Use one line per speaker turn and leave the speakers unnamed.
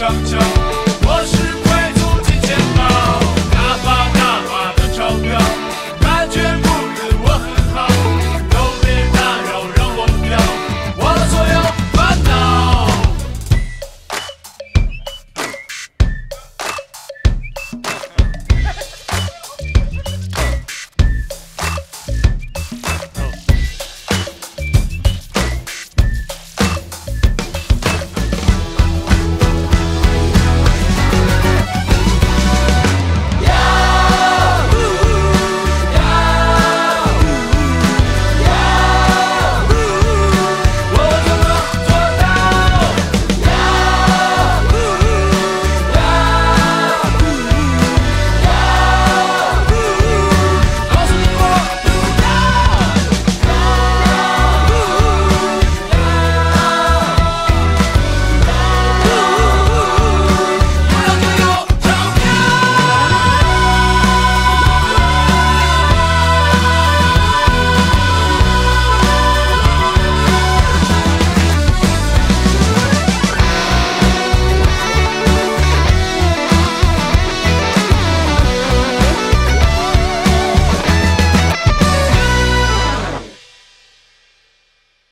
chop chop.